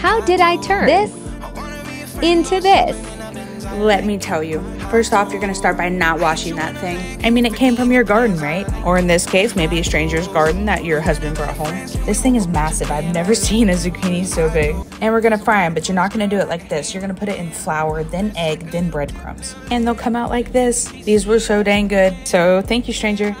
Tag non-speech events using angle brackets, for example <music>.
How did I turn this into this? Let me tell you. First off, you're gonna start by not washing that thing. I mean, it came from your garden, right? Or in this case, maybe a stranger's garden that your husband brought home. This thing is massive. I've never <laughs> seen a zucchini so big. And we're gonna fry them, but you're not gonna do it like this. You're gonna put it in flour, then egg, then breadcrumbs. And they'll come out like this. These were so dang good. So thank you, stranger.